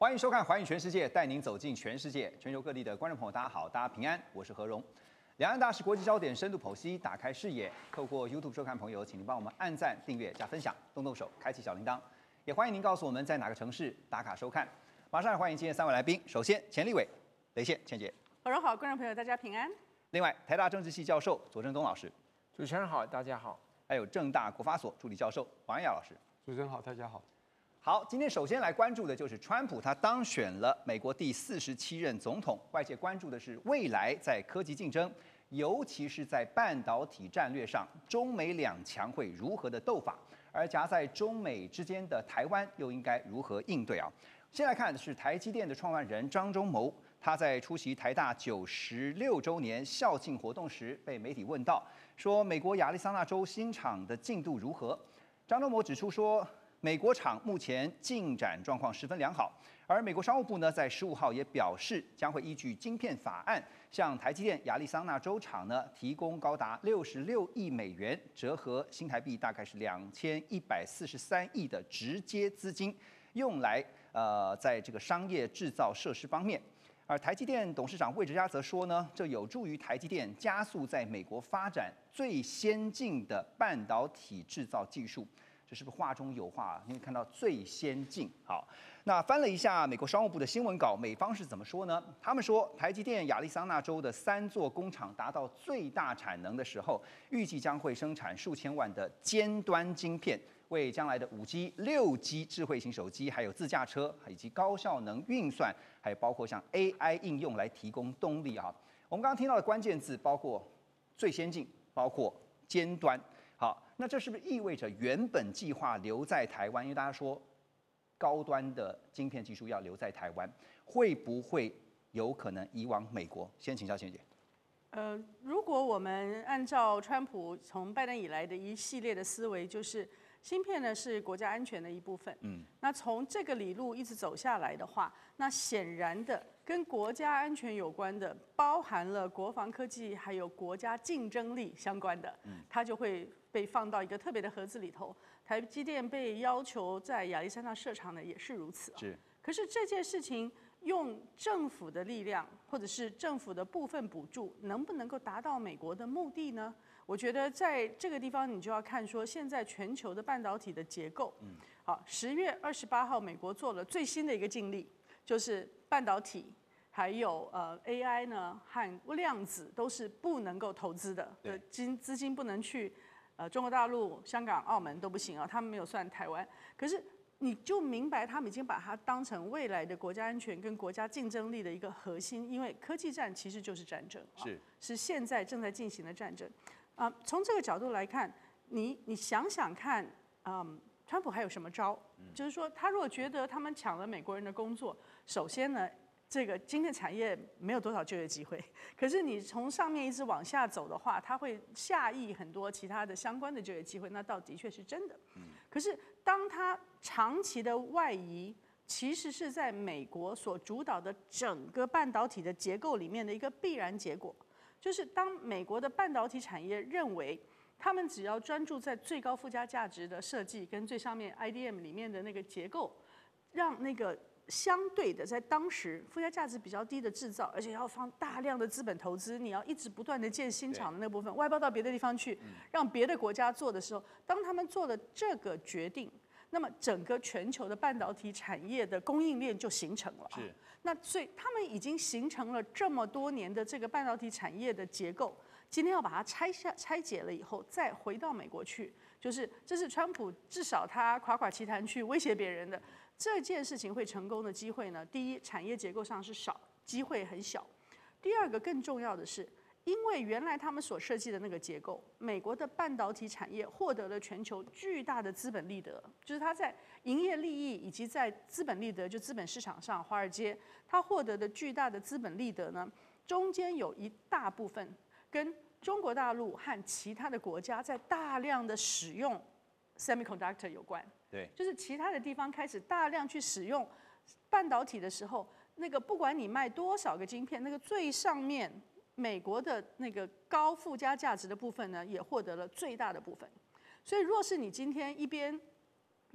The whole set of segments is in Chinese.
欢迎收看《环宇全世界》，带您走进全世界。全球各地的观众朋友，大家好，大家平安，我是何荣。两岸大事、国际焦点深度剖析，打开视野。透过 YouTube 收看朋友，请您帮我们按赞、订阅、加分享，动动手，开启小铃铛。也欢迎您告诉我们在哪个城市打卡收看。马上来欢迎今天三位来宾。首先，钱立伟、雷宪、倩姐。何荣好，观众朋友大家平安。另外，台大政治系教授左正东老师。主持人好，大家好。还有正大国发所助理教授黄安雅老师。主持人好，大家好。好，今天首先来关注的就是川普，他当选了美国第四十七任总统。外界关注的是未来在科技竞争，尤其是在半导体战略上，中美两强会如何的斗法，而夹在中美之间的台湾又应该如何应对啊？先来看的是台积电的创办人张忠谋，他在出席台大九十六周年校庆活动时，被媒体问到说，美国亚利桑那州新厂的进度如何？张忠谋指出说。美国厂目前进展状况十分良好，而美国商务部呢，在十五号也表示，将会依据晶片法案，向台积电亚利桑那州厂呢提供高达六十六亿美元，折合新台币大概是两千一百四十三亿的直接资金，用来呃在这个商业制造设施方面。而台积电董事长魏哲嘉则说呢，这有助于台积电加速在美国发展最先进的半导体制造技术。这是不是话中有话？因为看到最先进。好，那翻了一下美国商务部的新闻稿，美方是怎么说呢？他们说，台积电亚利桑那州的三座工厂达到最大产能的时候，预计将会生产数千万的尖端晶片，为将来的五 G、六 G 智慧型手机、还有自驾车以及高效能运算，还有包括像 AI 应用来提供动力啊。我们刚刚听到的关键字包括最先进，包括尖端。好，那这是不是意味着原本计划留在台湾？因为大家说高端的晶片技术要留在台湾，会不会有可能移往美国？先请教先姐。呃，如果我们按照川普从拜登以来的一系列的思维，就是芯片呢是国家安全的一部分。嗯，那从这个理路一直走下来的话，那显然的。跟国家安全有关的，包含了国防科技，还有国家竞争力相关的，它就会被放到一个特别的盒子里头。台积电被要求在亚历山大设厂呢，也是如此。是。可是这件事情用政府的力量，或者是政府的部分补助，能不能够达到美国的目的呢？我觉得在这个地方，你就要看说现在全球的半导体的结构。嗯。好，十月二十八号，美国做了最新的一个禁令，就是半导体。还有呃 AI 呢和量子都是不能够投资的，对，金资金不能去呃中国大陆、香港、澳门都不行啊，他们没有算台湾。可是你就明白，他们已经把它当成未来的国家安全跟国家竞争力的一个核心，因为科技战其实就是战争，是是现在正在进行的战争啊。从这个角度来看，你你想想看，嗯，川普还有什么招？就是说，他如果觉得他们抢了美国人的工作，首先呢。这个晶片产业没有多少就业机会，可是你从上面一直往下走的话，它会下溢很多其他的相关的就业机会，那倒的确是真的。嗯，可是当它长期的外移，其实是在美国所主导的整个半导体的结构里面的一个必然结果，就是当美国的半导体产业认为，他们只要专注在最高附加价值的设计跟最上面 IDM 里面的那个结构，让那个。相对的，在当时附加价值比较低的制造，而且要放大量的资本投资，你要一直不断的建新厂的那部分，外包到别的地方去，让别的国家做的时候，当他们做了这个决定，那么整个全球的半导体产业的供应链就形成了。是。那所以他们已经形成了这么多年的这个半导体产业的结构，今天要把它拆下拆解了以后，再回到美国去，就是这是川普至少他垮垮其谈去威胁别人的。这件事情会成功的机会呢？第一，产业结构上是少，机会很小；第二个，更重要的是，因为原来他们所设计的那个结构，美国的半导体产业获得了全球巨大的资本利得，就是它在营业利益以及在资本利得，就资本市场上，华尔街它获得的巨大的资本利得呢，中间有一大部分跟中国大陆和其他的国家在大量的使用 semiconductor 有关。对，就是其他的地方开始大量去使用半导体的时候，那个不管你卖多少个晶片，那个最上面美国的那个高附加价值的部分呢，也获得了最大的部分。所以，若是你今天一边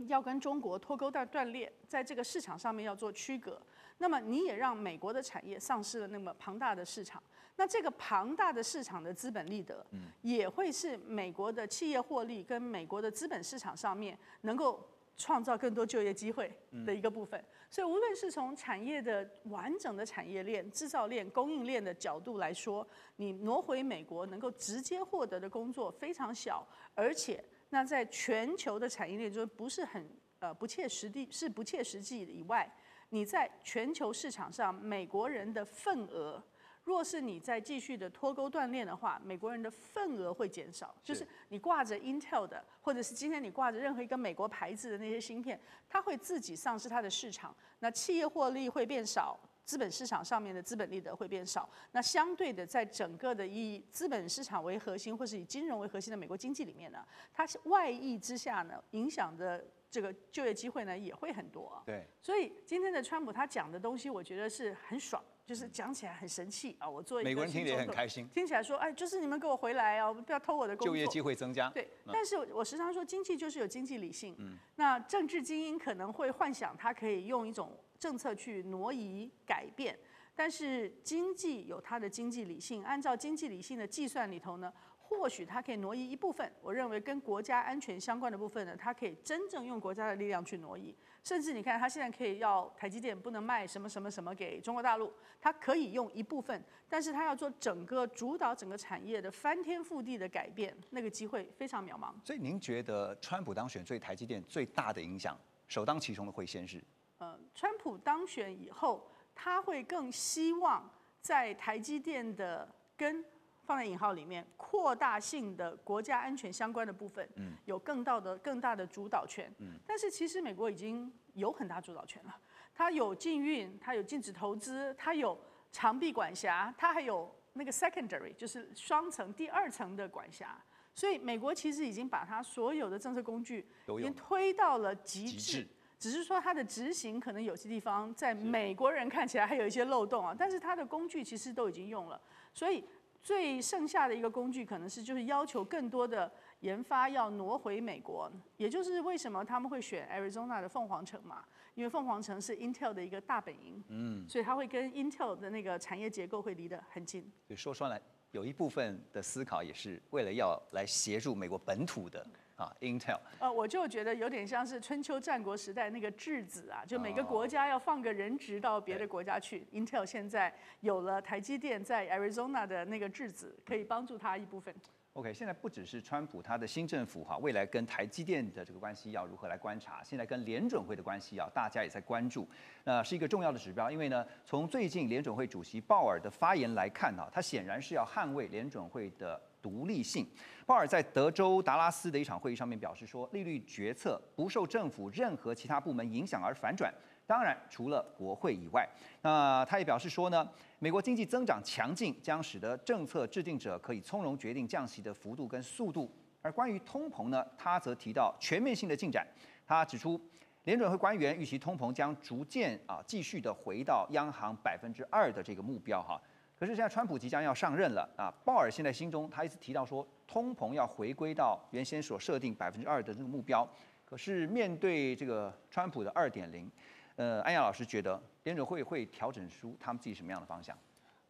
要跟中国脱钩断断裂，在这个市场上面要做区隔。那么你也让美国的产业丧失了那么庞大的市场。那这个庞大的市场的资本利得，也会是美国的企业获利跟美国的资本市场上面能够创造更多就业机会的一个部分。所以无论是从产业的完整的产业链、制造链、供应链的角度来说，你挪回美国能够直接获得的工作非常小，而且那在全球的产业链中不是很呃不切实际，是不切实际以外，你在全球市场上美国人的份额。若是你再继续的脱钩断链的话，美国人的份额会减少。就是你挂着 Intel 的，或者是今天你挂着任何一个美国牌子的那些芯片，它会自己丧失它的市场。那企业获利会变少，资本市场上面的资本利得会变少。那相对的，在整个的以资本市场为核心，或是以金融为核心的美国经济里面呢，它是外溢之下呢，影响的这个就业机会呢也会很多。对。所以今天的川普他讲的东西，我觉得是很爽。就是讲起来很神气啊！我做一个美国人听也很开心，听起来说，哎，就是你们给我回来哦，不要偷我的工作，就业机会增加。对，但是我时常说，经济就是有经济理性。嗯，那政治精英可能会幻想他可以用一种政策去挪移改变，但是经济有它的经济理性，按照经济理性的计算里头呢。或许它可以挪移一部分，我认为跟国家安全相关的部分呢，它可以真正用国家的力量去挪移。甚至你看，它现在可以要台积电不能卖什么什么什么给中国大陆，它可以用一部分，但是它要做整个主导整个产业的翻天覆地的改变，那个机会非常渺茫。所以您觉得川普当选对台积电最大的影响，首当其冲的会先是？呃，川普当选以后，他会更希望在台积电的跟。放在引号里面，扩大性的国家安全相关的部分，有更大的更大的主导权。但是其实美国已经有很大主导权了，它有禁运，它有禁止投资，它有长臂管辖，它还有那个 secondary，就是双层第二层的管辖。所以美国其实已经把它所有的政策工具已经推到了极致，只是说它的执行可能有些地方在美国人看起来还有一些漏洞啊。但是它的工具其实都已经用了，所以。最剩下的一个工具，可能是就是要求更多的研发要挪回美国，也就是为什么他们会选 Arizona 的凤凰城嘛，因为凤凰城是 Intel 的一个大本营，嗯，所以它会跟 Intel 的那个产业结构会离得很近。所以说穿了，有一部分的思考也是为了要来协助美国本土的。啊，Intel，呃，我就觉得有点像是春秋战国时代那个质子啊，就每个国家要放个人质到别的国家去。Intel 现在有了台积电在 Arizona 的那个质子，可以帮助他一部分。OK，现在不只是川普他的新政府哈，未来跟台积电的这个关系要如何来观察？现在跟联准会的关系啊，大家也在关注，那是一个重要的指标。因为呢，从最近联准会主席鲍尔的发言来看啊，他显然是要捍卫联准会的独立性。鲍尔在德州达拉斯的一场会议上面表示说，利率决策不受政府任何其他部门影响而反转。当然，除了国会以外，那他也表示说呢，美国经济增长强劲，将使得政策制定者可以从容决定降息的幅度跟速度。而关于通膨呢，他则提到全面性的进展。他指出，联准会官员预期通膨将逐渐啊继续的回到央行百分之二的这个目标哈。可是现在川普即将要上任了啊，鲍尔现在心中他一直提到说，通膨要回归到原先所设定百分之二的这个目标。可是面对这个川普的二点零。呃，安雅老师觉得联准会会调整出他们自己什么样的方向？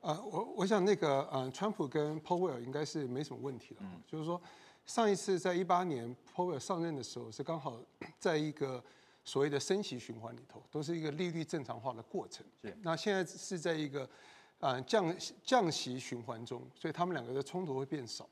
呃，我我想那个，呃，川普跟 Powell 应该是没什么问题的。嗯，就是说，上一次在一八年 Powell 上任的时候，是刚好在一个所谓的升息循环里头，都是一个利率正常化的过程。是。那现在是在一个，呃，降降息循环中，所以他们两个的冲突会变少。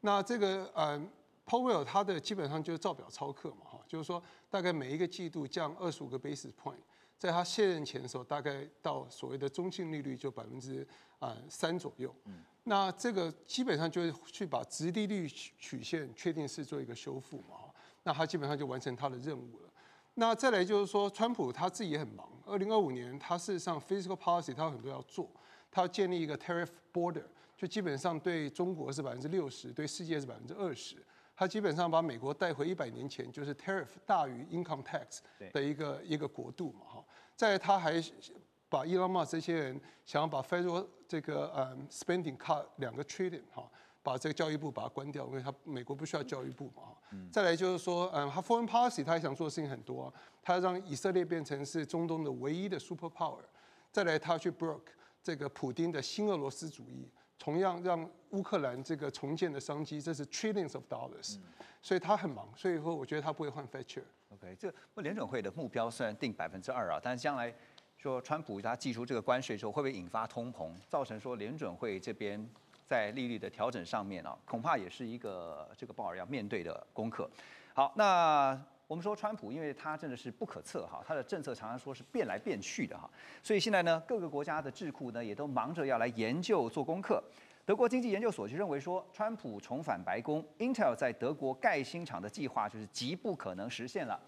那这个，呃，Powell 他的基本上就是照表操课嘛，哈，就是说大概每一个季度降二十五个 basis point。在他卸任前的时候，大概到所谓的中性利率就百分之啊三左右。嗯，那这个基本上就是去把直利率曲线确定是做一个修复嘛。那他基本上就完成他的任务了。那再来就是说，川普他自己也很忙。二零二五年，他事实上 physical policy 他有很多要做，他要建立一个 tariff border，就基本上对中国是百分之六十，对世界是百分之二十。他基本上把美国带回一百年前，就是 tariff 大于 income tax 的一个一个国度嘛，哈。在他还把 Elon Musk 这些人想要把 federal 这个呃 spending cut 两个 trillion 哈，把这个教育部把它关掉，因为他美国不需要教育部嘛哈。再来就是说，嗯，他 foreign policy 他想做的事情很多、啊，他让以色列变成是中东的唯一的 super power。再来，他去 broke 这个普丁的新俄罗斯主义，同样让乌克兰这个重建的商机，这是 trillions of dollars。所以他很忙，所以说我觉得他不会换 Fetcher。OK，这不联准会的目标虽然定百分之二啊，但是将来说川普他寄出这个关税之后，会不会引发通膨，造成说联准会这边在利率的调整上面啊，恐怕也是一个这个鲍尔要面对的功课。好，那我们说川普，因为他真的是不可测哈，他的政策常常说是变来变去的哈，所以现在呢，各个国家的智库呢也都忙着要来研究做功课。德国经济研究所就认为说，川普重返白宫，Intel 在德国盖新厂的计划就是极不可能实现了。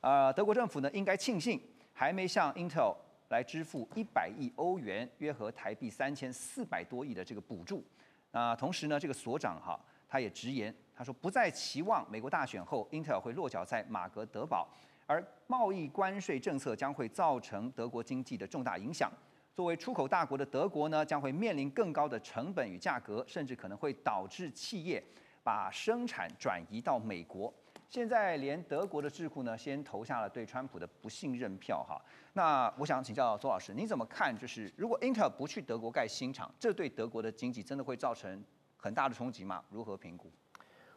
呃，德国政府呢应该庆幸还没向 Intel 来支付一百亿欧元，约合台币三千四百多亿的这个补助。那同时呢，这个所长哈他也直言，他说不再期望美国大选后 Intel 会落脚在马格德堡，而贸易关税政策将会造成德国经济的重大影响。作为出口大国的德国呢，将会面临更高的成本与价格，甚至可能会导致企业把生产转移到美国。现在连德国的智库呢，先投下了对川普的不信任票哈。那我想请教周老师，你怎么看？就是如果 Intel 不去德国盖新厂，这对德国的经济真的会造成很大的冲击吗？如何评估？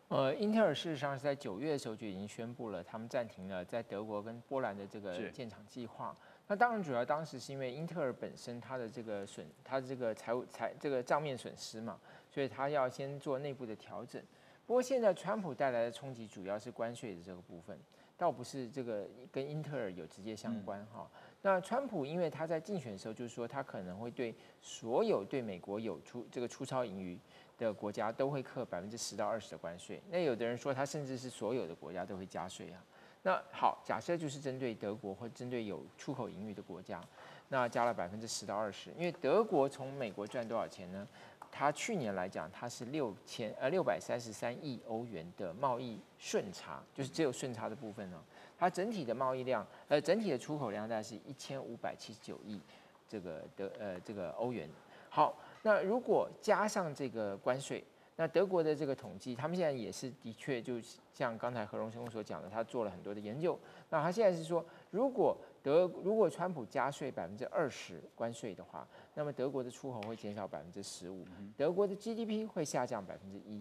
呃，英特尔事实上是在九月的时候就已经宣布了，他们暂停了在德国跟波兰的这个建厂计划。那当然，主要当时是因为英特尔本身它的这个损，它的这个财务财这个账面损失嘛，所以它要先做内部的调整。不过现在川普带来的冲击主要是关税的这个部分，倒不是这个跟英特尔有直接相关哈。那川普因为他在竞选的时候就是说，他可能会对所有对美国有出这个出超盈余的国家都会课百分之十到二十的关税。那有的人说他甚至是所有的国家都会加税啊。那好，假设就是针对德国或针对有出口盈余的国家，那加了百分之十到二十，因为德国从美国赚多少钱呢？它去年来讲，它是六千呃六百三十三亿欧元的贸易顺差，就是只有顺差的部分呢、它整体的贸易量，呃，整体的出口量大概是一千五百七十九亿这个的呃这个欧元。好，那如果加上这个关税，那德国的这个统计，他们现在也是的确就像刚才何荣生所讲的，他做了很多的研究。那他现在是说，如果德如果川普加税百分之二十关税的话，那么德国的出口会减少百分之十五，德国的 GDP 会下降百分之一，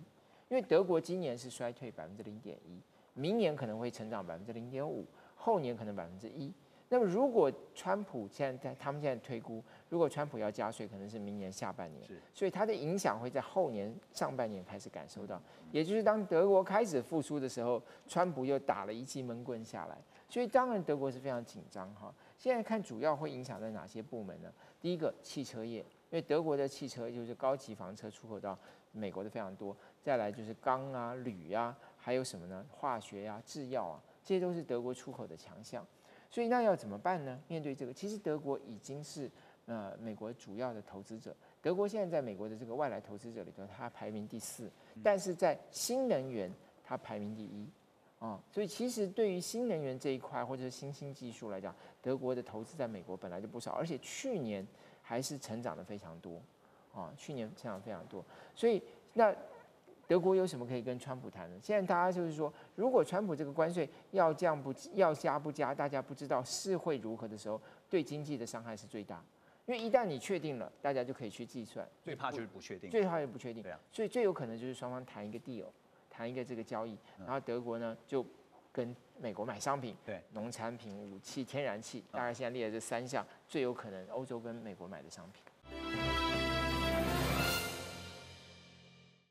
因为德国今年是衰退百分之零点一，明年可能会成长百分之零点五，后年可能百分之一。那么如果川普现在他们现在推估，如果川普要加税，可能是明年下半年，所以它的影响会在后年上半年开始感受到，也就是当德国开始复苏的时候，川普又打了一记闷棍下来，所以当然德国是非常紧张哈。现在看主要会影响在哪些部门呢？第一个汽车业，因为德国的汽车就是高级房车出口到美国的非常多，再来就是钢啊、铝啊，还有什么呢？化学呀、制药啊，这些都是德国出口的强项。所以那要怎么办呢？面对这个，其实德国已经是呃美国主要的投资者。德国现在在美国的这个外来投资者里头，它排名第四，但是在新能源它排名第一。啊、所以其实对于新能源这一块或者是新兴技术来讲，德国的投资在美国本来就不少，而且去年还是成长的非常多，啊，去年成长非常多。所以那德国有什么可以跟川普谈的？现在大家就是说，如果川普这个关税要降不要加不加，大家不知道是会如何的时候，对经济的伤害是最大。因为一旦你确定了，大家就可以去计算。最怕就是不确定。最怕是不确定，对啊所以最有可能就是双方谈一个 deal，谈一个这个交易，然后德国呢就跟美国买商品，对，农产品、武器、天然气，大概现在列的这三项最有可能欧洲跟美国买的商品。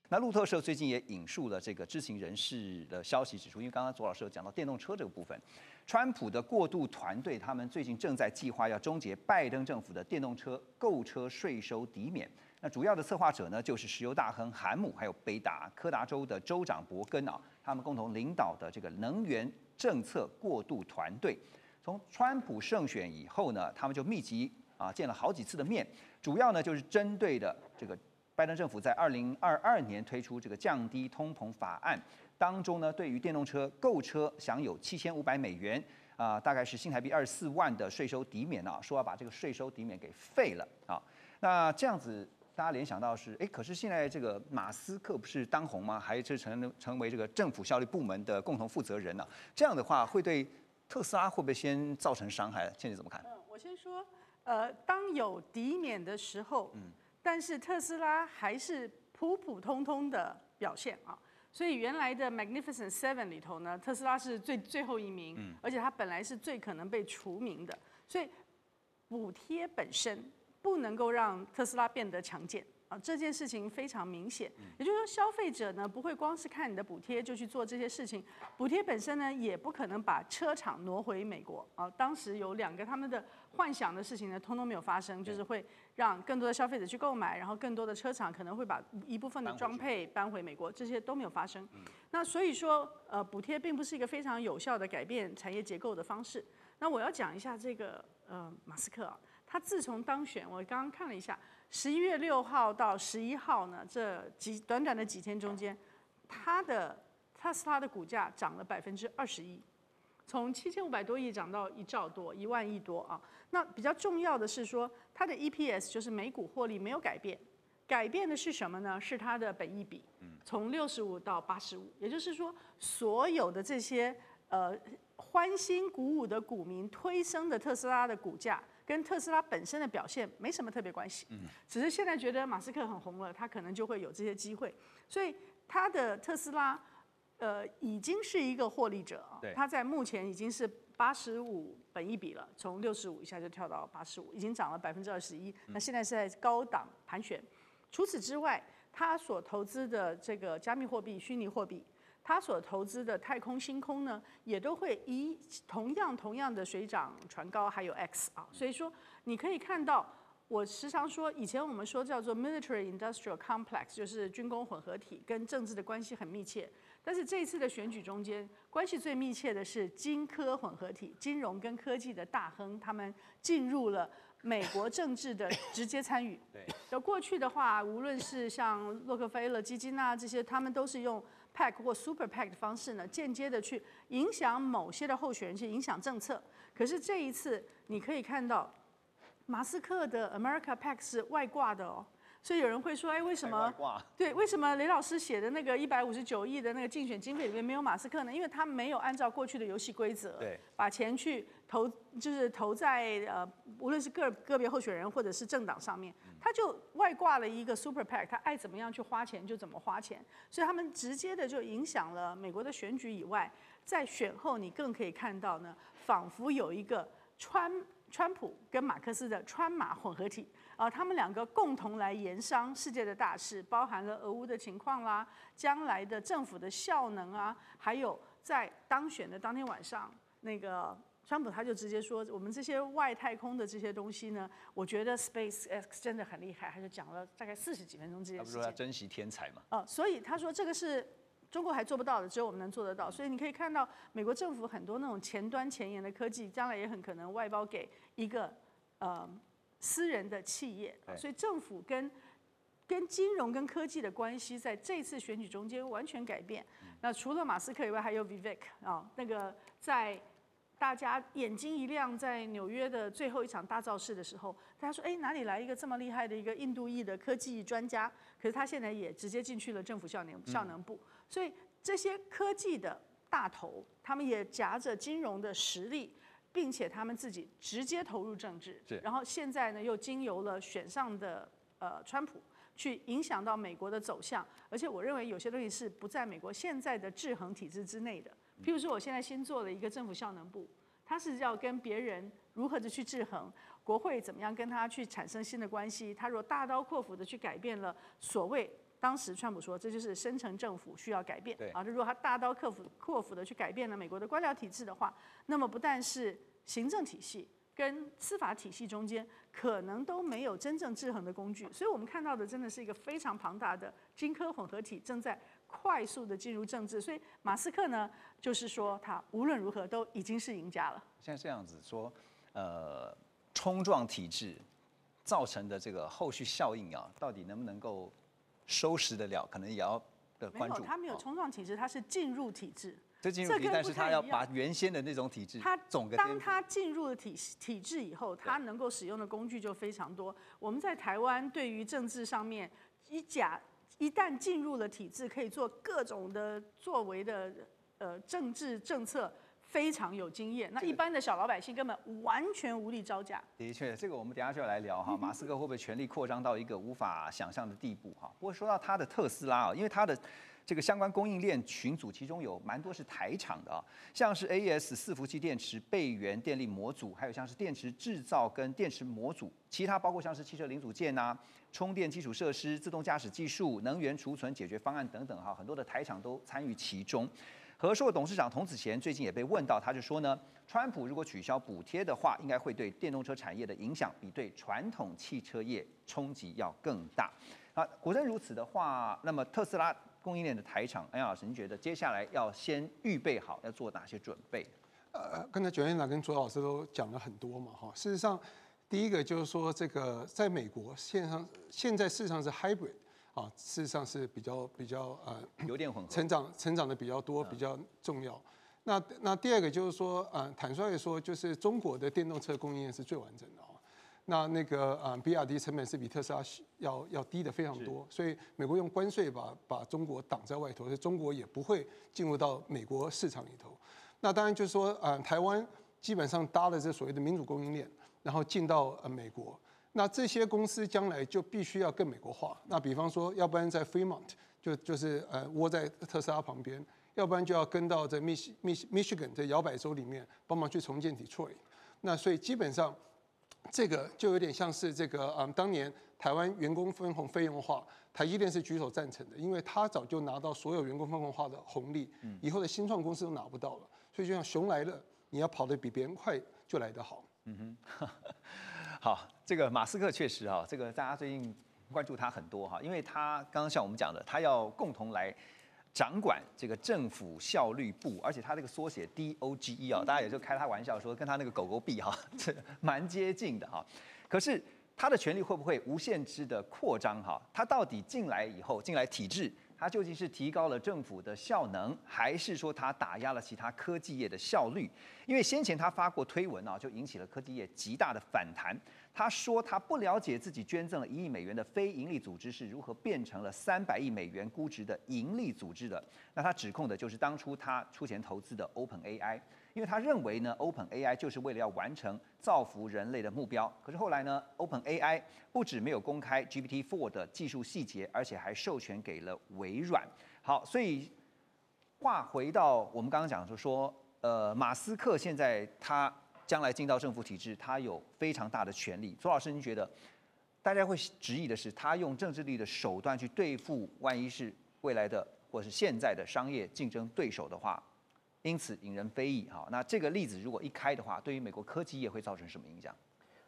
那路透社最近也引述了这个知情人士的消息指出，因为刚刚左老师有讲到电动车这个部分，川普的过渡团队他们最近正在计划要终结拜登政府的电动车购车税收抵免。那主要的策划者呢，就是石油大亨韩姆，还有北达科达州的州长伯根啊，他们共同领导的这个能源政策过渡团队。从川普胜选以后呢，他们就密集啊见了好几次的面，主要呢就是针对的这个拜登政府在二零二二年推出这个降低通膨法案当中呢，对于电动车购车享有七千五百美元啊、大概是新台币二十四万的税收抵免啊，说要把这个税收抵免给废了啊。那这样子大家联想到是，哎，可是现在这个马斯克不是当红吗？还是成成为这个政府效率部门的共同负责人呢？这样的话，会对特斯拉会不会先造成伤害？倩姐怎么看？嗯，我先说，呃，当有抵免的时候，嗯，但是特斯拉还是普普通通的表现啊。所以原来的 Magnificent Seven 里头呢，特斯拉是最最后一名，嗯，而且它本来是最可能被除名的，所以补贴本身不能够让特斯拉变得强健。啊这件事情非常明显，也就是说，消费者呢不会光是看你的补贴就去做这些事情，补贴本身呢也不可能把车厂挪回美国啊。当时有两个他们的幻想的事情呢，通通没有发生，就是会让更多的消费者去购买，然后更多的车厂可能会把一部分的装配搬回美国，这些都没有发生。那所以说，呃，补贴并不是一个非常有效的改变产业结构的方式。那我要讲一下这个呃，马斯克啊，他自从当选，我刚刚看了一下。十一月六号到十一号呢，这几短短的几天中间，他的特斯拉的股价涨了百分之二十一，从七千五百多亿涨到一兆多，一万亿多啊。那比较重要的是说，它的 EPS 就是每股获利没有改变，改变的是什么呢？是它的本益比，从六十五到八十五，也就是说，所有的这些呃欢欣鼓舞的股民推升的特斯拉的股价。跟特斯拉本身的表现没什么特别关系，嗯，只是现在觉得马斯克很红了，他可能就会有这些机会，所以他的特斯拉，呃，已经是一个获利者啊，他在目前已经是八十五本一比了，从六十五一下就跳到八十五，已经涨了百分之二十一，那现在是在高档盘旋。除此之外，他所投资的这个加密货币、虚拟货币。他所投资的太空星空呢，也都会以同样同样的水涨船高，还有 X 啊，所以说你可以看到，我时常说，以前我们说叫做 military industrial complex，就是军工混合体，跟政治的关系很密切。但是这一次的选举中间，关系最密切的是金科混合体，金融跟科技的大亨，他们进入了美国政治的直接参与。对，那过去的话，无论是像洛克菲勒基金啊这些，他们都是用。PAC 或 Super PAC 的方式呢，间接的去影响某些的候选人，去影响政策。可是这一次，你可以看到，马斯克的 America PAC 是外挂的哦。所以有人会说，哎，为什么？对，为什么雷老师写的那个一百五十九亿的那个竞选经费里面没有马斯克呢？因为他没有按照过去的游戏规则，对，把钱去投，就是投在呃，无论是个个别候选人或者是政党上面，他就外挂了一个 Super PAC，他爱怎么样去花钱就怎么花钱，所以他们直接的就影响了美国的选举以外，在选后你更可以看到呢，仿佛有一个川川普跟马克思的川马混合体。啊，他们两个共同来研商世界的大事，包含了俄乌的情况啦，将来的政府的效能啊，还有在当选的当天晚上，那个川普他就直接说，我们这些外太空的这些东西呢，我觉得 Space X 真的很厉害，他就讲了大概四十几分钟这件事情。他不说要珍惜天才嘛？哦，所以他说这个是中国还做不到的，只有我们能做得到。所以你可以看到，美国政府很多那种前端前沿的科技，将来也很可能外包给一个呃。私人的企业，所以政府跟跟金融跟科技的关系，在这次选举中间完全改变。那除了马斯克以外，还有 Vivek 啊，那个在大家眼睛一亮，在纽约的最后一场大造势的时候，大家说：“哎，哪里来一个这么厉害的一个印度裔的科技专家？”可是他现在也直接进去了政府效能效能部。所以这些科技的大头，他们也夹着金融的实力。并且他们自己直接投入政治，然后现在呢又经由了选上的呃川普去影响到美国的走向，而且我认为有些东西是不在美国现在的制衡体制之内的。譬如说，我现在新做了一个政府效能部，它是要跟别人如何的去制衡，国会怎么样跟他去产生新的关系，他若大刀阔斧的去改变了所谓当时川普说这就是深层政府需要改变，啊，如果他大刀阔斧阔斧的去改变了美国的官僚体制的话，那么不但是行政体系跟司法体系中间可能都没有真正制衡的工具，所以我们看到的真的是一个非常庞大的金科混合体正在快速的进入政治。所以马斯克呢，就是说他无论如何都已经是赢家了。现在这样子说，呃，冲撞体制造成的这个后续效应啊，到底能不能够收拾得了？可能也要的关注。没有，他没有冲撞体制，他是进入体制。这进入体，制但是他要把原先的那种体制他总当他进入了体体制以后，他能够使用的工具就非常多。我们在台湾对于政治上面，一假一旦进入了体制，可以做各种的作为的呃政治政策。非常有经验，那一般的小老百姓根本完全无力招架。的确，这个我们等下就要来聊哈，马斯克会不会权力扩张到一个无法想象的地步哈？不过说到他的特斯拉啊，因为他的这个相关供应链群组，其中有蛮多是台厂的啊，像是 AES 四伏器电池备源电力模组，还有像是电池制造跟电池模组，其他包括像是汽车零组件呐、充电基础设施、自动驾驶技术、能源储存解决方案等等哈，很多的台厂都参与其中。和硕董事长童子贤最近也被问到，他就说呢，川普如果取消补贴的话，应该会对电动车产业的影响比对传统汽车业冲击要更大。啊，果真如此的话，那么特斯拉供应链的台厂，安老师，您觉得接下来要先预备好要做哪些准备？呃，刚才九院长跟卓老师都讲了很多嘛，哈。事实上，第一个就是说，这个在美国线上现在事实上是 hybrid。啊，事实上是比较比较呃，有点混合，成长成长的比较多，比较重要。那那第二个就是说，呃，坦率的说，就是中国的电动车供应链是最完整的啊。那那个呃，比亚迪成本是比特斯拉要要低的非常多，所以美国用关税把把中国挡在外头，所以中国也不会进入到美国市场里头。那当然就是说，呃，台湾基本上搭了这所谓的民主供应链，然后进到呃美国。那这些公司将来就必须要更美国化。那比方说，要不然在 Fremont 就就是呃窝在特斯拉旁边，要不然就要跟到这密西密 Michigan 在摇摆州里面帮忙去重建 Detroit。那所以基本上这个就有点像是这个嗯，当年台湾员工分红费用化，台积电是举手赞成的，因为他早就拿到所有员工分红化的红利，以后的新创公司都拿不到了。所以就像熊来了，你要跑得比别人快就来得好。嗯哼。好，这个马斯克确实啊，这个大家最近关注他很多哈，因为他刚刚像我们讲的，他要共同来掌管这个政府效率部，而且他这个缩写 D O G E 啊，大家也就开他玩笑说，跟他那个狗狗币哈，这蛮接近的哈。可是他的权力会不会无限制的扩张哈？他到底进来以后，进来体制？它究竟是提高了政府的效能，还是说它打压了其他科技业的效率？因为先前他发过推文啊，就引起了科技业极大的反弹。他说他不了解自己捐赠了一亿美元的非盈利组织是如何变成了三百亿美元估值的盈利组织的。那他指控的就是当初他出钱投资的 Open AI。因为他认为呢，Open AI 就是为了要完成造福人类的目标。可是后来呢，Open AI 不止没有公开 GPT-4 的技术细节，而且还授权给了微软。好，所以话回到我们刚刚讲，就说，呃，马斯克现在他将来进到政府体制，他有非常大的权利。左老师，您觉得大家会质疑的是，他用政治力的手段去对付，万一是未来的或者是现在的商业竞争对手的话？因此引人非议哈。那这个例子如果一开的话，对于美国科技业会造成什么影响？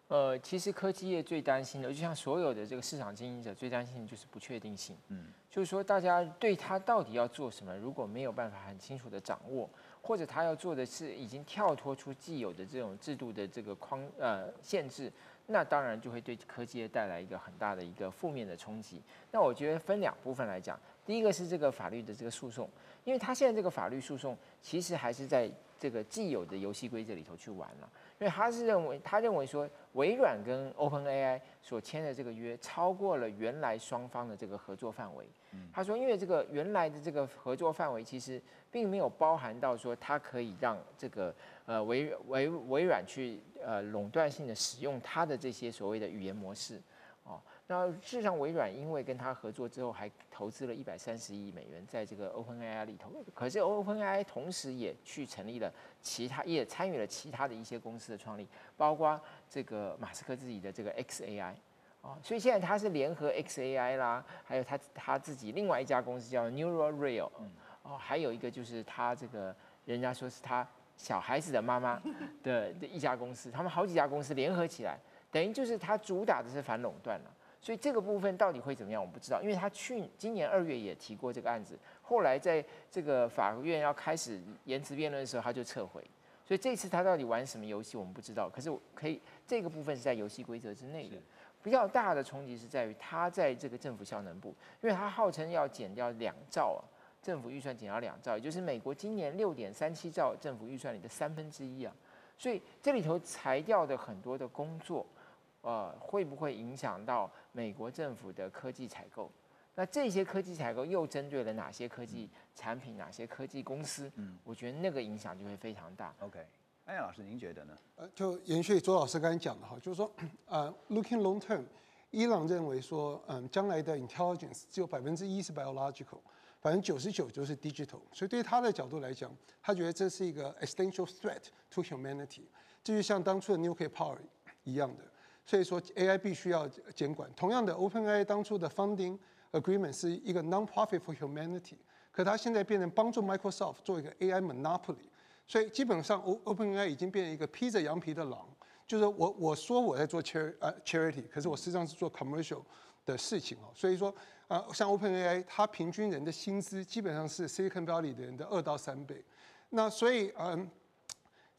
呃，其实科技业最担心的，就像所有的这个市场经营者最担心的就是不确定性。嗯，就是说大家对他到底要做什么，如果没有办法很清楚的掌握，或者他要做的是已经跳脱出既有的这种制度的这个框呃限制，那当然就会对科技业带来一个很大的一个负面的冲击。那我觉得分两部分来讲，第一个是这个法律的这个诉讼。因为他现在这个法律诉讼，其实还是在这个既有的游戏规则里头去玩了。因为他是认为，他认为说，微软跟 OpenAI 所签的这个约超过了原来双方的这个合作范围。他说，因为这个原来的这个合作范围其实并没有包含到说，它可以让这个呃微微微软去呃垄断性的使用它的这些所谓的语言模式。哦那事实上，微软因为跟他合作之后，还投资了一百三十亿美元在这个 OpenAI 里头。可是 OpenAI 同时也去成立了其他，也参与了其他的一些公司的创立，包括这个马斯克自己的这个 XAI 啊。所以现在他是联合 XAI 啦，还有他他自己另外一家公司叫 Neuralreal，哦，还有一个就是他这个人家说是他小孩子的妈妈的 的一家公司，他们好几家公司联合起来，等于就是他主打的是反垄断了。所以这个部分到底会怎么样，我们不知道，因为他去今年二月也提过这个案子，后来在这个法院要开始延迟辩论的时候，他就撤回。所以这次他到底玩什么游戏，我们不知道。可是我可以，这个部分是在游戏规则之内的。比较大的冲击是在于他在这个政府效能部，因为他号称要减掉两兆啊政府预算减到两兆，也就是美国今年六点三七兆政府预算里的三分之一啊。所以这里头裁掉的很多的工作，呃，会不会影响到美国政府的科技采购？那这些科技采购又针对了哪些科技产品、哪些科技公司？嗯，我觉得那个影响就会非常大。OK，安阳老师，您觉得呢？呃，就延续周老师刚才讲的哈，就是说，呃，looking long term，伊朗认为说，嗯，将来的 intelligence 只有百分之一是 biological，百分之九十九就是 digital，所以对他的角度来讲，他觉得这是一个 existential threat to humanity，这就像当初的 nuclear power 一样的，所以说 AI 必须要监管。同样的，OpenAI 当初的 funding agreement 是一个 non-profit for humanity，可它现在变成帮助 Microsoft 做一个 AI monopoly，所以基本上 O OpenAI 已经变成一个披着羊皮的狼，就是我我说我在做 char 呃 charity，可是我实际上是做 commercial 的事情哦，所以说啊，像 OpenAI 它平均人的薪资基本上是 Silicon Valley 的人的二到三倍，那所以嗯。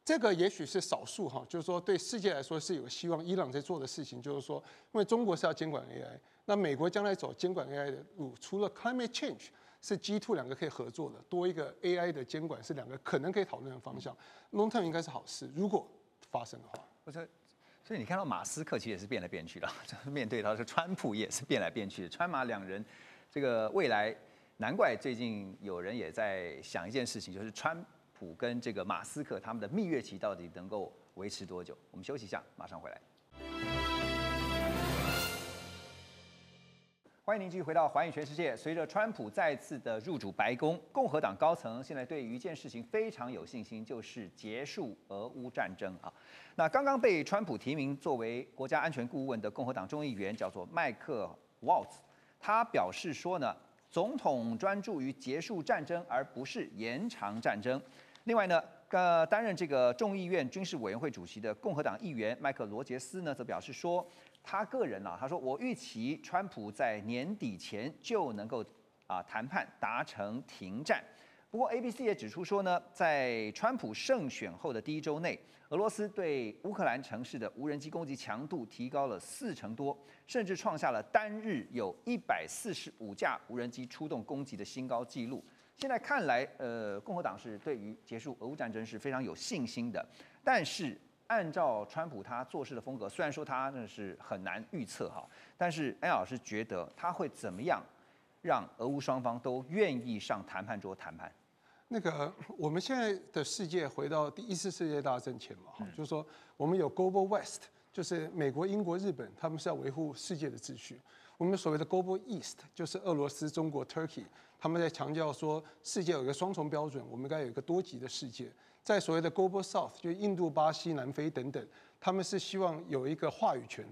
这个也许是少数哈，就是说对世界来说是有希望。伊朗在做的事情就是说，因为中国是要监管 AI，那美国将来走监管 AI 的路，除了 climate change 是 G two 两个可以合作的，多一个 AI 的监管是两个可能可以讨论的方向。Long term 应该是好事，如果发生的话。我说，所以你看到马斯克其实也是变来变去的，就面对他说川普也是变来变去的，川马两人这个未来，难怪最近有人也在想一件事情，就是川。普跟这个马斯克他们的蜜月期到底能够维持多久？我们休息一下，马上回来。欢迎您继续回到《环宇全世界》。随着川普再次的入主白宫，共和党高层现在对于一件事情非常有信心，就是结束俄乌战争啊。那刚刚被川普提名作为国家安全顾问的共和党众议员叫做麦克沃兹，他表示说呢，总统专注于结束战争，而不是延长战争。另外呢，呃，担任这个众议院军事委员会主席的共和党议员麦克罗杰斯呢，则表示说，他个人啊，他说我预期川普在年底前就能够啊谈判达成停战。不过 ABC 也指出说呢，在川普胜选后的第一周内，俄罗斯对乌克兰城市的无人机攻击强度提高了四成多，甚至创下了单日有一百四十五架无人机出动攻击的新高纪录。现在看来，呃，共和党是对于结束俄乌战争是非常有信心的。但是，按照川普他做事的风格，虽然说他那是很难预测哈，但是安老师觉得他会怎么样让俄乌双方都愿意上谈判桌谈判？那个，我们现在的世界回到第一次世界大战前嘛，哈，就是说我们有 Global West，就是美国、英国、日本，他们是要维护世界的秩序。我们所谓的 Global East，就是俄罗斯、中国、Turkey。他们在强调说，世界有一个双重标准，我们应该有一个多极的世界。在所谓的 Global South，就印度、巴西、南非等等，他们是希望有一个话语权，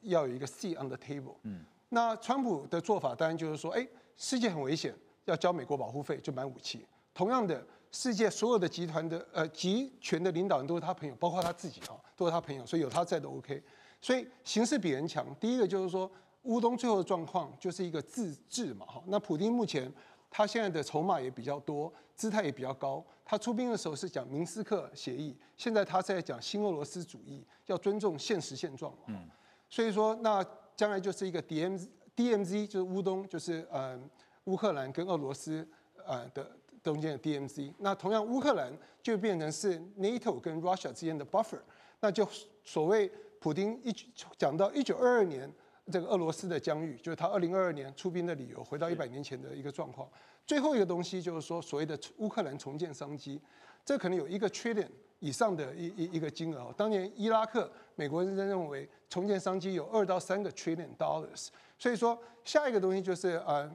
要有一个 seat on the table。嗯，那川普的做法当然就是说，哎，世界很危险，要交美国保护费，就买武器。同样的，世界所有的集团的呃集权的领导人都是他朋友，包括他自己啊，都是他朋友，所以有他在都 OK。所以形势比人强。第一个就是说。乌东最后的状况就是一个自治嘛，哈。那普京目前他现在的筹码也比较多，姿态也比较高。他出兵的时候是讲明斯克协议，现在他在讲新俄罗斯主义，要尊重现实现状。嗯。所以说，那将来就是一个 D M D M Z，就是乌东，就是呃乌克兰跟俄罗斯呃的中间的 D M Z。那同样乌克兰就变成是 NATO 跟 Russia 之间的 buffer。那就所谓普京一讲到一九二二年。这个俄罗斯的疆域，就是他二零二二年出兵的理由，回到一百年前的一个状况。最后一个东西就是说，所谓的乌克兰重建商机，这可能有一个 trillion 以上的一一一个金额。当年伊拉克，美国人认为重建商机有二到三个 trillion dollars。所以说，下一个东西就是呃，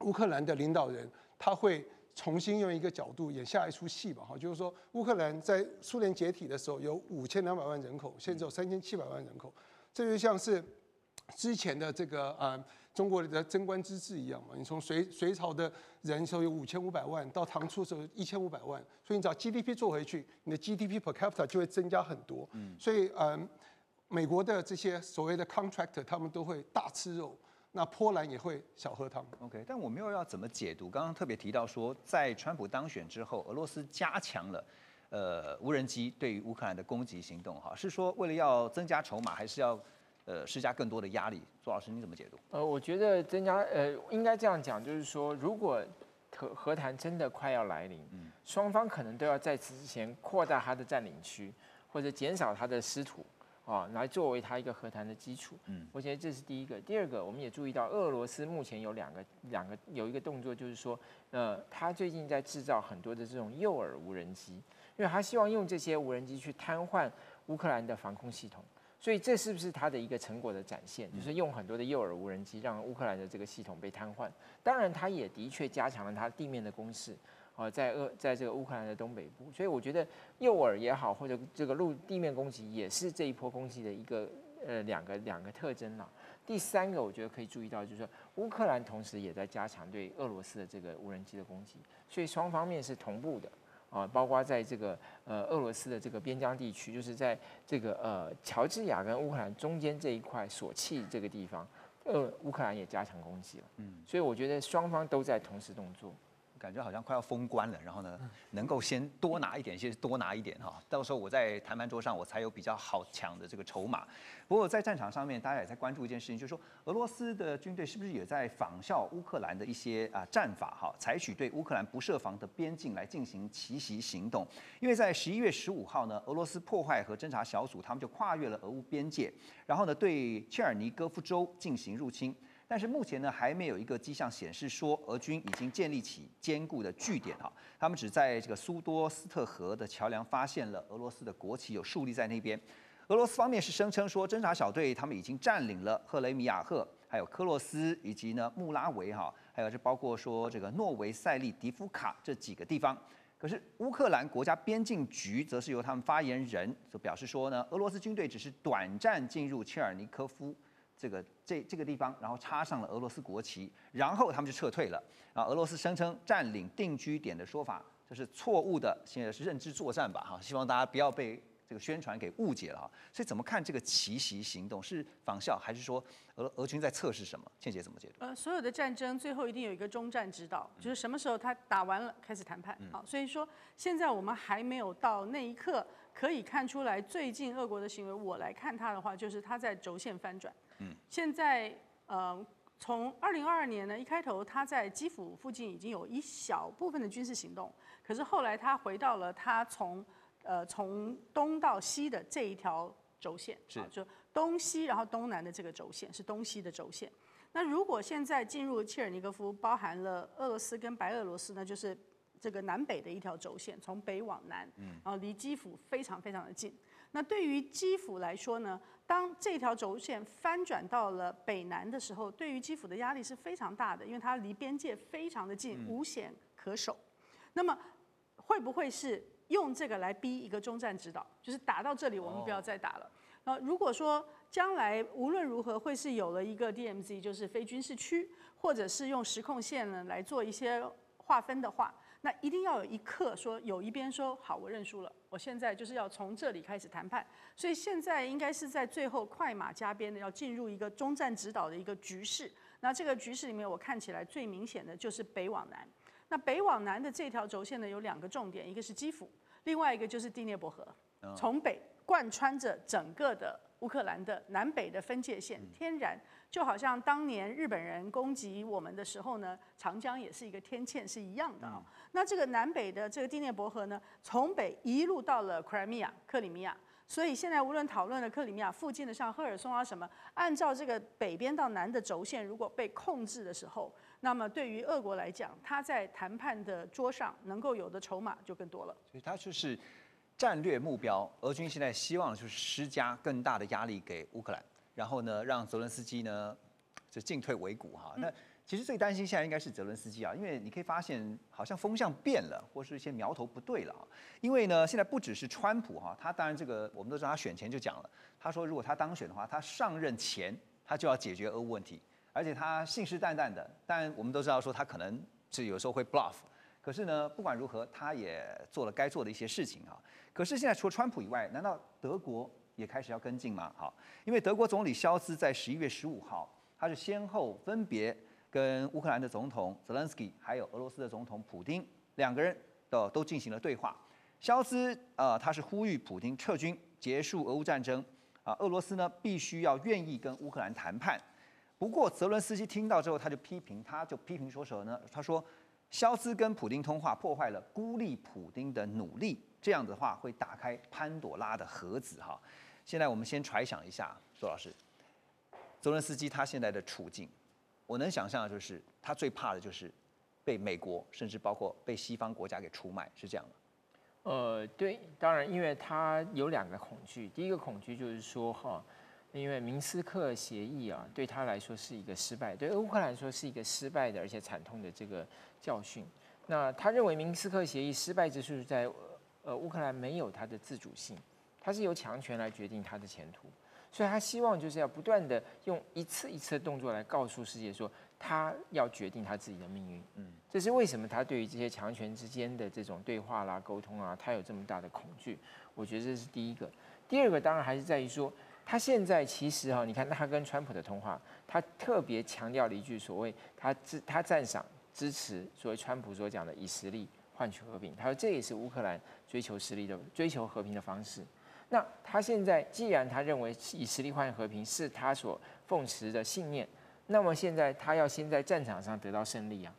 乌克兰的领导人他会重新用一个角度演下一出戏吧，哈，就是说乌克兰在苏联解体的时候有五千两百万人口，现在只有三千七百万人口，这就像是。之前的这个呃中国的贞观之治一样嘛，你从隋隋朝的人时候有五千五百万，到唐初的时候一千五百万，所以你只要 GDP 做回去，你的 GDP per capita 就会增加很多。嗯，所以嗯，美国的这些所谓的 contractor 他们都会大吃肉，那波兰也会小喝汤。OK，但我没有要怎么解读？刚刚特别提到说，在川普当选之后，俄罗斯加强了呃无人机对于乌克兰的攻击行动，哈，是说为了要增加筹码，还是要？呃，施加更多的压力，朱老师你怎么解读？呃，我觉得增加呃，应该这样讲，就是说，如果和和谈真的快要来临，双方可能都要在此之前扩大他的占领区，或者减少他的失土。啊，来作为他一个和谈的基础。嗯，我觉得这是第一个。第二个，我们也注意到，俄罗斯目前有两个两个有一个动作，就是说，呃，他最近在制造很多的这种诱饵无人机，因为他希望用这些无人机去瘫痪乌克兰的防空系统。所以，这是不是它的一个成果的展现？就是用很多的诱饵无人机让乌克兰的这个系统被瘫痪。当然，它也的确加强了它地面的攻势。啊，在俄在这个乌克兰的东北部，所以我觉得诱饵也好，或者这个陆地面攻击也是这一波攻击的一个呃两个两个特征了。第三个，我觉得可以注意到，就是说乌克兰同时也在加强对俄罗斯的这个无人机的攻击，所以双方面是同步的啊，包括在这个呃俄罗斯的这个边疆地区，就是在这个呃乔治亚跟乌克兰中间这一块索契这个地方，呃乌克兰也加强攻击了。嗯，所以我觉得双方都在同时动作。感觉好像快要封关了，然后呢，能够先多拿一点，先多拿一点哈，到时候我在谈判桌上我才有比较好抢的这个筹码。不过在战场上面，大家也在关注一件事情，就是说俄罗斯的军队是不是也在仿效乌克兰的一些啊战法哈，采取对乌克兰不设防的边境来进行奇袭行动？因为在十一月十五号呢，俄罗斯破坏和侦察小组他们就跨越了俄乌边界，然后呢对切尔尼戈夫州进行入侵。但是目前呢，还没有一个迹象显示说俄军已经建立起坚固的据点哈。他们只在这个苏多斯特河的桥梁发现了俄罗斯的国旗，有树立在那边。俄罗斯方面是声称说，侦察小队他们已经占领了赫雷米亚赫、还有科洛斯以及呢穆拉维哈，还有是包括说这个诺维塞利迪夫卡这几个地方。可是乌克兰国家边境局则是由他们发言人就表示说呢，俄罗斯军队只是短暂进入切尔尼科夫。这个这这个地方，然后插上了俄罗斯国旗，然后他们就撤退了。啊，俄罗斯声称占领定居点的说法，这是错误的，现在是认知作战吧？哈，希望大家不要被这个宣传给误解了哈。所以怎么看这个奇袭行动是仿效，还是说俄俄军在测试什么？倩姐怎么解读？呃，所有的战争最后一定有一个终战指导，就是什么时候他打完了开始谈判。好，所以说现在我们还没有到那一刻。可以看出来，最近俄国的行为，我来看他的话，就是他在轴线翻转。嗯，现在呃，从二零二二年呢，一开头他在基辅附近已经有一小部分的军事行动，可是后来他回到了他从呃从东到西的这一条轴线，是就东西，然后东南的这个轴线是东西的轴线。那如果现在进入切尔尼戈夫，包含了俄罗斯跟白俄罗斯呢，就是。这个南北的一条轴线，从北往南，嗯然后离基辅非常非常的近。那对于基辅来说呢，当这条轴线翻转到了北南的时候，对于基辅的压力是非常大的，因为它离边界非常的近，无险可守。那么会不会是用这个来逼一个中战指导，就是打到这里，我们不要再打了？呃，如果说将来无论如何会是有了一个 DMZ，就是非军事区，或者是用实控线呢来做一些划分的话。那一定要有一刻说，有一边说好，我认输了，我现在就是要从这里开始谈判。所以现在应该是在最后快马加鞭的要进入一个中战指导的一个局势。那这个局势里面，我看起来最明显的就是北往南。那北往南的这条轴线呢，有两个重点，一个是基辅，另外一个就是第聂伯河，从北贯穿着整个的乌克兰的南北的分界线，天然。就好像当年日本人攻击我们的时候呢，长江也是一个天堑是一样的啊。那这个南北的这个第聂伯河呢，从北一路到了克里米亚，克里米亚。所以现在无论讨论的克里米亚附近的像赫尔松啊什么，按照这个北边到南的轴线，如果被控制的时候，那么对于俄国来讲，他在谈判的桌上能够有的筹码就更多了。所以他就是战略目标，俄军现在希望就是施加更大的压力给乌克兰。然后呢，让泽伦斯基呢就进退维谷哈。那其实最担心现在应该是泽伦斯基啊，因为你可以发现好像风向变了，或是一些苗头不对了啊。因为呢，现在不只是川普哈，他当然这个我们都知道，他选前就讲了，他说如果他当选的话，他上任前他就要解决俄乌问题，而且他信誓旦旦的。但我们都知道说他可能是有时候会 bluff，可是呢，不管如何，他也做了该做的一些事情啊。可是现在除了川普以外，难道德国？也开始要跟进嘛？好，因为德国总理肖兹在十一月十五号，他是先后分别跟乌克兰的总统泽连斯基，还有俄罗斯的总统普京两个人的都进行了对话。肖兹呃，他是呼吁普京撤军，结束俄乌战争啊，俄罗斯呢必须要愿意跟乌克兰谈判。不过泽伦斯基听到之后，他就批评，他就批评说什么呢？他说肖兹跟普丁通话破坏了孤立普丁的努力，这样的话会打开潘朵拉的盒子哈。现在我们先揣想一下，周老师，泽伦斯基他现在的处境，我能想象的就是他最怕的就是被美国甚至包括被西方国家给出卖，是这样的。呃，对，当然，因为他有两个恐惧，第一个恐惧就是说哈。因为明斯克协议啊，对他来说是一个失败，对乌克兰来说是一个失败的而且惨痛的这个教训。那他认为明斯克协议失败之处在，呃，乌克兰没有他的自主性，他是由强权来决定他的前途，所以他希望就是要不断的用一次一次的动作来告诉世界说，他要决定他自己的命运。嗯，这是为什么他对于这些强权之间的这种对话啦、沟通啊，他有这么大的恐惧？我觉得这是第一个。第二个当然还是在于说。他现在其实哈，你看他跟川普的通话，他特别强调了一句所谓他支他赞赏支持所谓川普所讲的以实力换取和平。他说这也是乌克兰追求实力的追求和平的方式。那他现在既然他认为以实力换和平是他所奉持的信念，那么现在他要先在战场上得到胜利啊。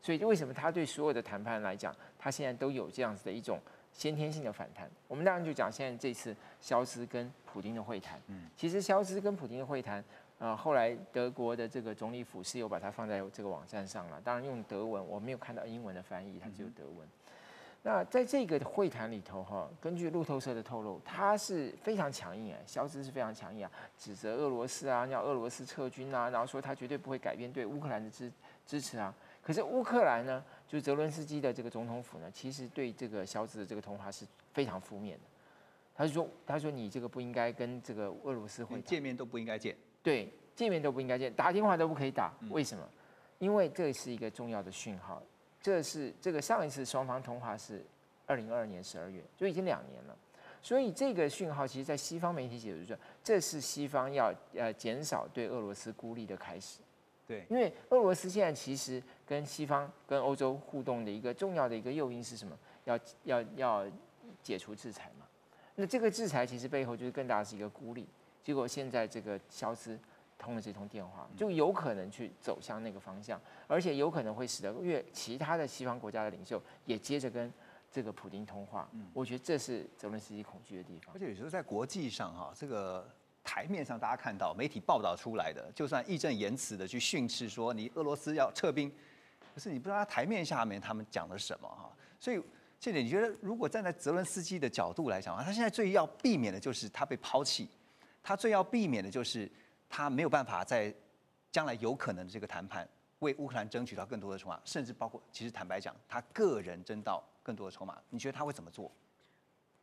所以为什么他对所有的谈判来讲，他现在都有这样子的一种。先天性的反弹，我们当然就讲现在这次肖兹跟普京的会谈。嗯，其实肖兹跟普京的会谈，呃，后来德国的这个总理府是有把它放在这个网站上了。当然用德文，我没有看到英文的翻译，它只有德文。那在这个会谈里头，哈，根据路透社的透露，他是非常强硬哎，肖兹是非常强硬啊，指责俄罗斯啊，要俄罗斯撤军啊，然后说他绝对不会改变对乌克兰的支支持啊。可是乌克兰呢？就是泽伦斯基的这个总统府呢，其实对这个肖兹的这个通话是非常负面的。他是说，他说你这个不应该跟这个俄罗斯会见面都不应该见，对，见面都不应该见，打电话都不可以打。为什么？因为这是一个重要的讯号。这是这个上一次双方通话是二零二二年十二月，就已经两年了。所以这个讯号，其实在西方媒体解读说，这是西方要呃减少对俄罗斯孤立的开始。对，因为俄罗斯现在其实跟西方、跟欧洲互动的一个重要的一个诱因是什么？要要要解除制裁嘛？那这个制裁其实背后就是更大的是一个孤立。结果现在这个消失通了这通电话，就有可能去走向那个方向，而且有可能会使得越其他的西方国家的领袖也接着跟这个普京通话。我觉得这是泽伦斯基恐惧的地方。而且有时候在国际上哈，这个。台面上大家看到媒体报道出来的，就算义正言辞的去训斥说你俄罗斯要撤兵，可是你不知道他台面下面他们讲了什么哈。所以这点你觉得，如果站在泽伦斯基的角度来讲啊，他现在最要避免的就是他被抛弃，他最要避免的就是他没有办法在将来有可能的这个谈判为乌克兰争取到更多的筹码，甚至包括其实坦白讲，他个人争到更多的筹码，你觉得他会怎么做？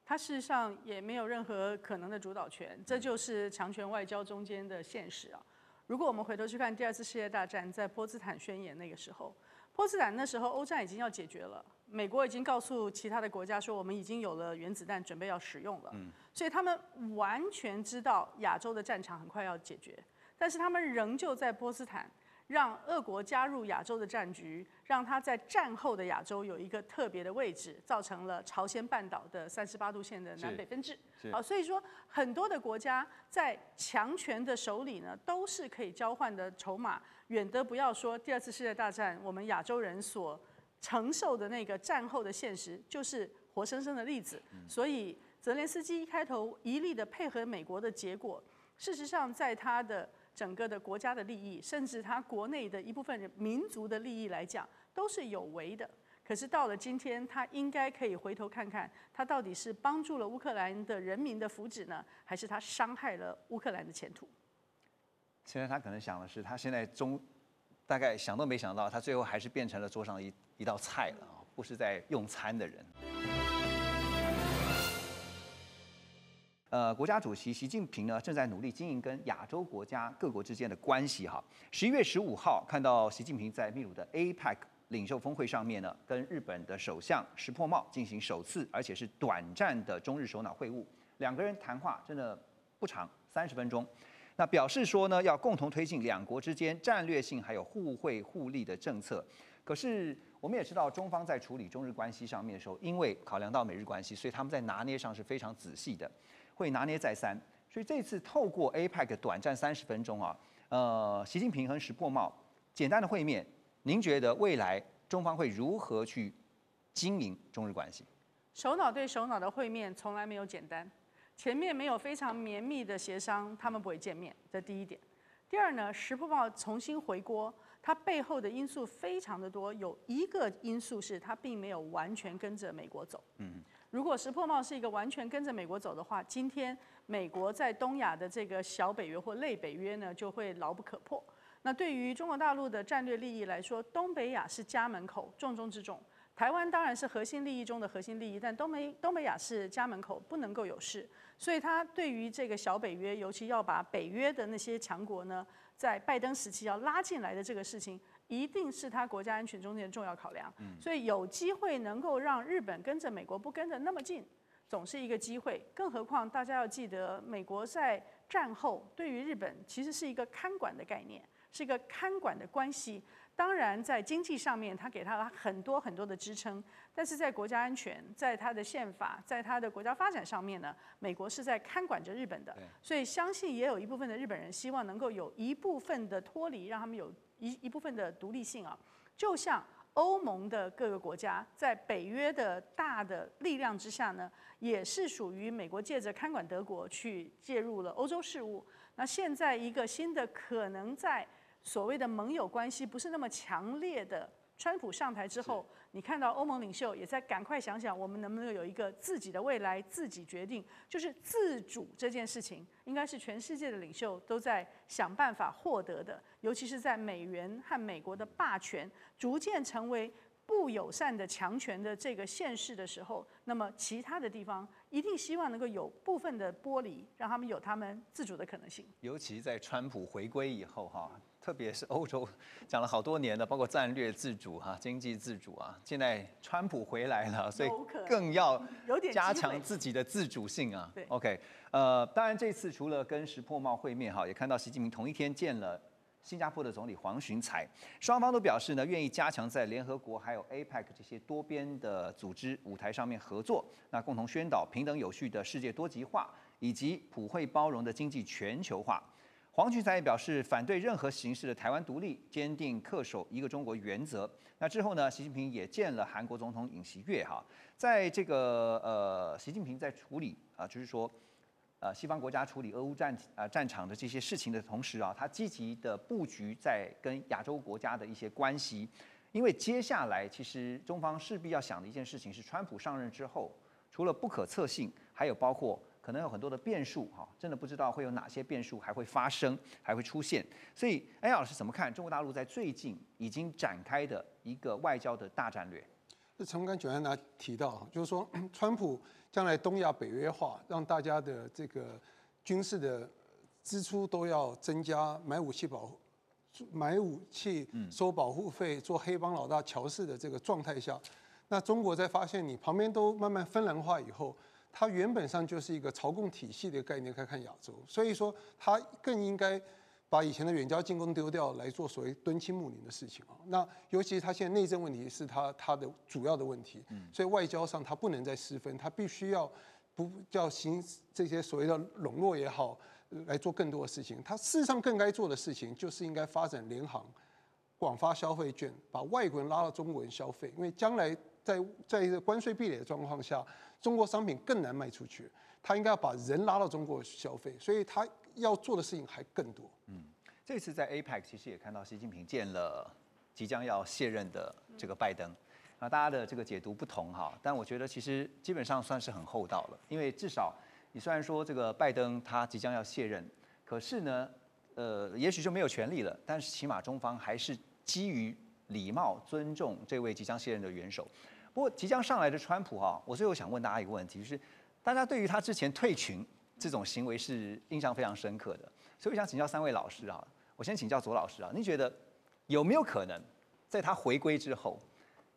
他事实上也没有任何可能的主导权，这就是强权外交中间的现实啊。如果我们回头去看第二次世界大战在波茨坦宣言那个时候，波茨坦那时候欧战已经要解决了，美国已经告诉其他的国家说我们已经有了原子弹，准备要使用了，所以他们完全知道亚洲的战场很快要解决，但是他们仍旧在波斯坦。让俄国加入亚洲的战局，让他在战后的亚洲有一个特别的位置，造成了朝鲜半岛的三十八度线的南北分治。好，所以说很多的国家在强权的手里呢，都是可以交换的筹码，远的不要说第二次世界大战，我们亚洲人所承受的那个战后的现实，就是活生生的例子。所以泽连斯基一开头一力的配合美国的结果，事实上在他的。整个的国家的利益，甚至他国内的一部分人民族的利益来讲，都是有为的。可是到了今天，他应该可以回头看看，他到底是帮助了乌克兰的人民的福祉呢，还是他伤害了乌克兰的前途？现在他可能想的是，他现在中大概想都没想到，他最后还是变成了桌上一一道菜了啊，不是在用餐的人。呃，国家主席习近平呢，正在努力经营跟亚洲国家各国之间的关系哈。十一月十五号，看到习近平在秘鲁的 APEC 领袖峰会上面呢，跟日本的首相石破茂进行首次而且是短暂的中日首脑会晤。两个人谈话真的不长，三十分钟。那表示说呢，要共同推进两国之间战略性还有互惠互利的政策。可是我们也知道，中方在处理中日关系上面的时候，因为考量到美日关系，所以他们在拿捏上是非常仔细的。会拿捏再三，所以这次透过 APEC 短暂三十分钟啊，呃，习近平和石破茂简单的会面，您觉得未来中方会如何去经营中日关系？首脑对首脑的会面从来没有简单，前面没有非常绵密的协商，他们不会见面，这第一点。第二呢，石破茂重新回国，它背后的因素非常的多，有一个因素是他并没有完全跟着美国走。嗯，如果石破茂是一个完全跟着美国走的话，今天美国在东亚的这个小北约或类北约呢，就会牢不可破。那对于中国大陆的战略利益来说，东北亚是家门口，重中之重。台湾当然是核心利益中的核心利益，但东北东北亚是家门口，不能够有事。所以他对于这个小北约，尤其要把北约的那些强国呢，在拜登时期要拉进来的这个事情，一定是他国家安全中间的重要考量。所以有机会能够让日本跟着美国不跟着那么近，总是一个机会。更何况大家要记得，美国在战后对于日本其实是一个看管的概念，是一个看管的关系。当然，在经济上面，他给他了很多很多的支撑，但是在国家安全、在他的宪法、在他的国家发展上面呢，美国是在看管着日本的，所以相信也有一部分的日本人希望能够有一部分的脱离，让他们有一一部分的独立性啊。就像欧盟的各个国家在北约的大的力量之下呢，也是属于美国借着看管德国去介入了欧洲事务。那现在一个新的可能在。所谓的盟友关系不是那么强烈的。川普上台之后，你看到欧盟领袖也在赶快想想，我们能不能有一个自己的未来，自己决定，就是自主这件事情，应该是全世界的领袖都在想办法获得的。尤其是在美元和美国的霸权逐渐成为不友善的强权的这个现实的时候，那么其他的地方一定希望能够有部分的剥离，让他们有他们自主的可能性。尤其在川普回归以后，哈。特别是欧洲讲了好多年的，包括战略自主哈、经济自主啊，现在川普回来了，所以更要加强自己的自主性啊。OK，呃，当然这次除了跟石破茂会面哈，也看到习近平同一天见了新加坡的总理黄循财，双方都表示呢愿意加强在联合国还有 APEC 这些多边的组织舞台上面合作，那共同宣导平等有序的世界多极化以及普惠包容的经济全球化。黄群才也表示反对任何形式的台湾独立，坚定恪守一个中国原则。那之后呢，习近平也见了韩国总统尹锡悦哈，在这个呃，习近平在处理啊，就是说呃，西方国家处理俄乌战啊战场的这些事情的同时啊，他积极的布局在跟亚洲国家的一些关系，因为接下来其实中方势必要想的一件事情是，川普上任之后，除了不可测性，还有包括。可能有很多的变数哈，真的不知道会有哪些变数还会发生，还会出现。所以，哎，老师怎么看中国大陆在最近已经展开的一个外交的大战略？那陈刚九安拿提到，就是说，川普将来东亚北约化，让大家的这个军事的支出都要增加，买武器保护买武器收保护费，做黑帮老大乔氏的这个状态下，那中国在发现你旁边都慢慢芬兰化以后。它原本上就是一个朝贡体系的概念，看看亚洲，所以说它更应该把以前的远交近攻丢掉，来做所谓敦亲睦邻的事情啊。那尤其是它现在内政问题是它它的主要的问题，所以外交上它不能再失分，它必须要不叫行这些所谓的笼络也好，来做更多的事情。它事实上更该做的事情就是应该发展联航，广发消费券，把外国人拉到中国人消费，因为将来在在一个关税壁垒的状况下。中国商品更难卖出去，他应该要把人拉到中国消费，所以他要做的事情还更多。嗯，这次在 APEC 其实也看到习近平见了即将要卸任的这个拜登，啊，大家的这个解读不同哈，但我觉得其实基本上算是很厚道了，因为至少你虽然说这个拜登他即将要卸任，可是呢，呃，也许就没有权利了，但是起码中方还是基于礼貌尊重这位即将卸任的元首。不过即将上来的川普哈，我最后想问大家一个问题，就是大家对于他之前退群这种行为是印象非常深刻的，所以我想请教三位老师啊，我先请教左老师啊，您觉得有没有可能在他回归之后，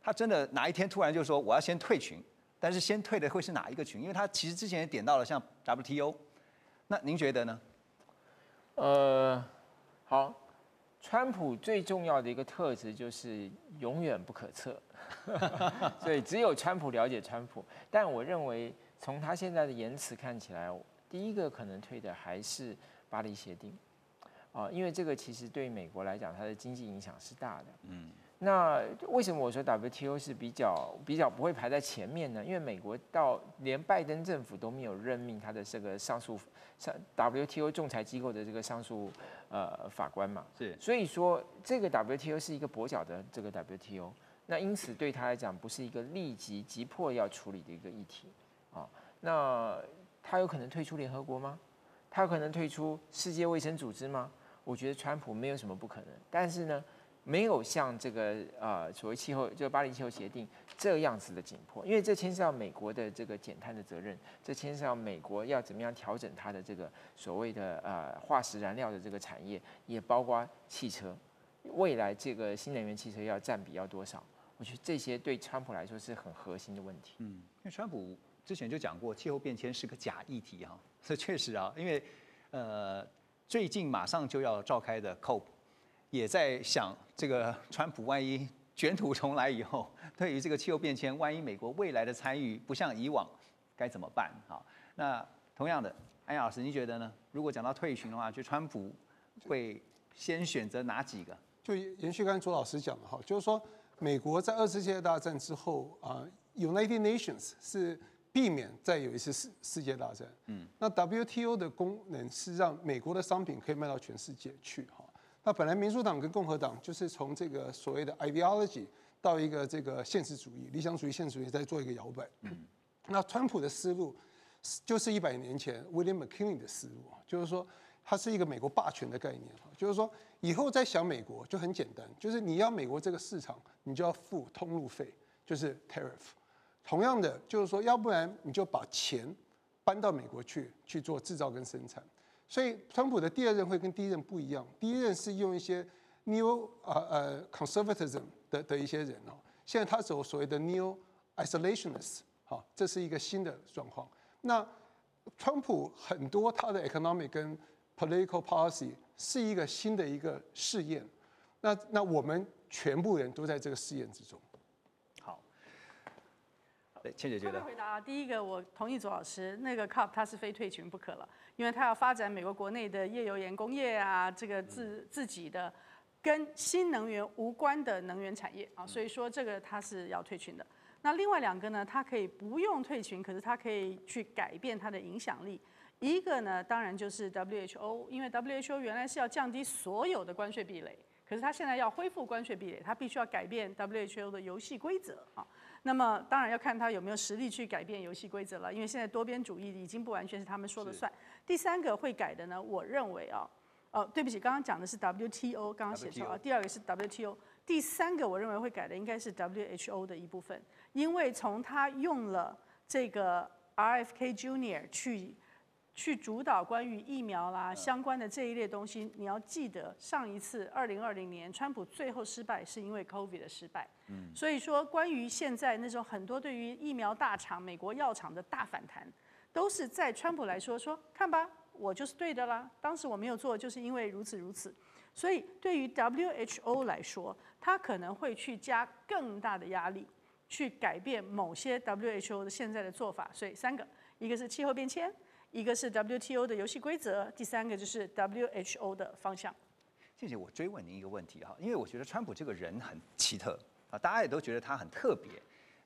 他真的哪一天突然就说我要先退群，但是先退的会是哪一个群？因为他其实之前也点到了像 WTO，那您觉得呢？呃，好，川普最重要的一个特质就是永远不可测。所以只有川普了解川普，但我认为从他现在的言辞看起来，第一个可能退的还是巴黎协定，啊，因为这个其实对美国来讲，它的经济影响是大的。嗯，那为什么我说 WTO 是比较比较不会排在前面呢？因为美国到连拜登政府都没有任命他的这个上诉上 WTO 仲裁机构的这个上诉呃法官嘛，是所以说这个 WTO 是一个跛脚的这个 WTO，那因此对他来讲不是一个立即急迫要处理的一个议题啊。那他有可能退出联合国吗？他有可能退出世界卫生组织吗？我觉得川普没有什么不可能，但是呢。没有像这个呃所谓气候，就巴黎气候协定这样子的紧迫，因为这牵涉到美国的这个减碳的责任，这牵涉到美国要怎么样调整它的这个所谓的呃化石燃料的这个产业，也包括汽车，未来这个新能源汽车要占比要多少？我觉得这些对川普来说是很核心的问题。嗯，因为川普之前就讲过，气候变迁是个假议题哈，这 确实啊，因为呃最近马上就要召开的 COP。也在想，这个川普万一卷土重来以后，对于这个气候变迁，万一美国未来的参与不像以往，该怎么办？好，那同样的，安雅老师，您觉得呢？如果讲到退群的话，就川普会先选择哪几个？就延续刚才卓老师讲的哈，就是说，美国在二次世界大战之后啊，United Nations 是避免再有一次世世界大战。嗯，那 WTO 的功能是让美国的商品可以卖到全世界去哈。那本来民主党跟共和党就是从这个所谓的 ideology 到一个这个现实主义、理想主义、现实主义在做一个摇摆。那川普的思路就是一百年前 William McKinley 的思路，就是说它是一个美国霸权的概念哈，就是说以后再想美国就很简单，就是你要美国这个市场，你就要付通路费，就是 tariff。同样的，就是说要不然你就把钱搬到美国去去做制造跟生产。所以，川普的第二任会跟第一任不一样。第一任是用一些 new 呃呃 conservatism 的的一些人哦，现在他走所谓的 new isolationists，好，这是一个新的状况。那川普很多他的 economic 跟 political policy 是一个新的一个试验。那那我们全部人都在这个试验之中。对，倩姐觉得。回答啊第一个，我同意左老师，那个 COP 它是非退群不可了，因为它要发展美国国内的页油盐工业啊，这个自自己的跟新能源无关的能源产业啊，所以说这个它是要退群的。那另外两个呢，它可以不用退群，可是它可以去改变它的影响力。一个呢，当然就是 WHO，因为 WHO 原来是要降低所有的关税壁垒，可是它现在要恢复关税壁垒，它必须要改变 WHO 的游戏规则啊。那么当然要看他有没有实力去改变游戏规则了，因为现在多边主义已经不完全是他们说了算。第三个会改的呢，我认为啊，哦，对不起，刚刚讲的是 WTO，刚刚写错啊。第二个是 WTO，第三个我认为会改的应该是 WHO 的一部分，因为从他用了这个 RFK Junior 去。去主导关于疫苗啦相关的这一类东西，你要记得上一次二零二零年川普最后失败是因为 COVID 的失败，嗯，所以说关于现在那种很多对于疫苗大厂美国药厂的大反弹，都是在川普来说说看吧，我就是对的啦，当时我没有做就是因为如此如此，所以对于 WHO 来说，他可能会去加更大的压力，去改变某些 WHO 的现在的做法，所以三个，一个是气候变迁。一个是 WTO 的游戏规则，第三个就是 WHO 的方向。谢谢，我追问您一个问题哈，因为我觉得川普这个人很奇特啊，大家也都觉得他很特别，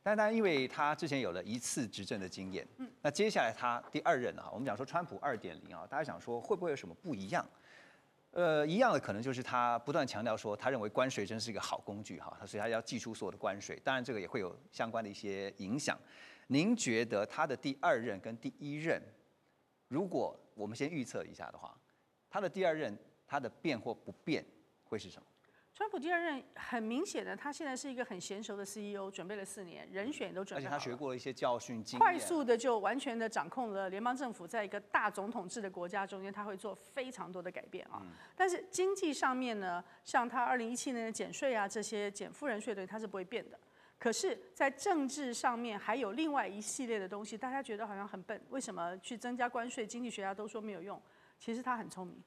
但他因为他之前有了一次执政的经验，嗯，那接下来他第二任啊，我们讲说川普二点零啊，大家想说会不会有什么不一样？呃，一样的可能就是他不断强调说，他认为关税真是一个好工具哈，他所以他要寄出所有的关税，当然这个也会有相关的一些影响。您觉得他的第二任跟第一任？如果我们先预测一下的话，他的第二任他的变或不变会是什么？川普第二任很明显的，他现在是一个很娴熟的 CEO，准备了四年，人选都准备而且他学过了一些教训，快速的就完全的掌控了联邦政府，在一个大总统制的国家中间，他会做非常多的改变啊。但是经济上面呢，像他二零一七年的减税啊，这些减富人税对他是不会变的。可是，在政治上面还有另外一系列的东西，大家觉得好像很笨。为什么去增加关税？经济学家都说没有用。其实他很聪明，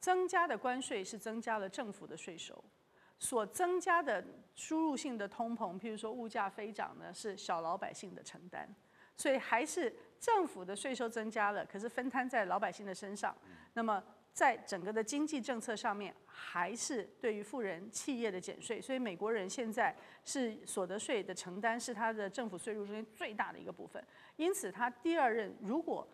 增加的关税是增加了政府的税收，所增加的输入性的通膨，譬如说物价飞涨呢，是小老百姓的承担。所以还是政府的税收增加了，可是分摊在老百姓的身上。那么在整个的经济政策上面，还是对于富人企业的减税，所以美国人现在是所得税的承担是他的政府税入中间最大的一个部分。因此，他第二任如果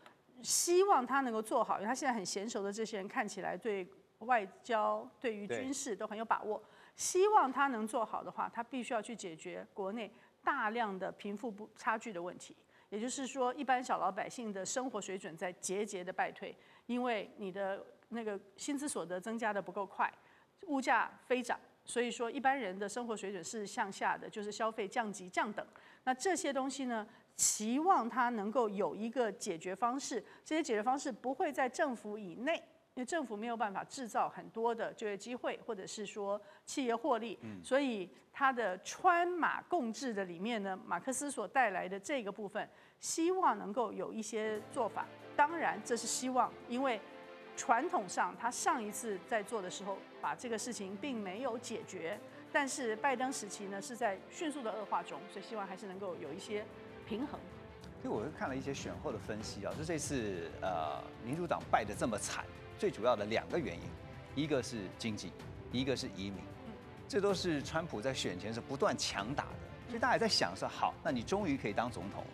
希望他能够做好，因为他现在很娴熟的这些人看起来对外交、对于军事都很有把握。希望他能做好的话，他必须要去解决国内大量的贫富不差距的问题。也就是说，一般小老百姓的生活水准在节节的败退，因为你的那个薪资所得增加的不够快，物价飞涨，所以说一般人的生活水准是向下的，就是消费降级降等。那这些东西呢？期望它能够有一个解决方式，这些解决方式不会在政府以内，因为政府没有办法制造很多的就业机会，或者是说企业获利，所以它的川马共治的里面呢，马克思所带来的这个部分，希望能够有一些做法。当然，这是希望，因为传统上他上一次在做的时候，把这个事情并没有解决，但是拜登时期呢是在迅速的恶化中，所以希望还是能够有一些。平衡，因为我是看了一些选后的分析啊，就这次呃民主党败得这么惨，最主要的两个原因，一个是经济，一个是移民，这都是川普在选前是不断强打的，所以大家也在想说，好，那你终于可以当总统了，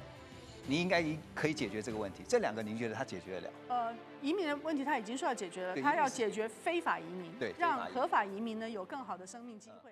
你应该可以解决这个问题，这两个您觉得他解决得了？呃，移民的问题他已经说要解决了，他要解决非法移民，对，让合法移民呢有更好的生命机会。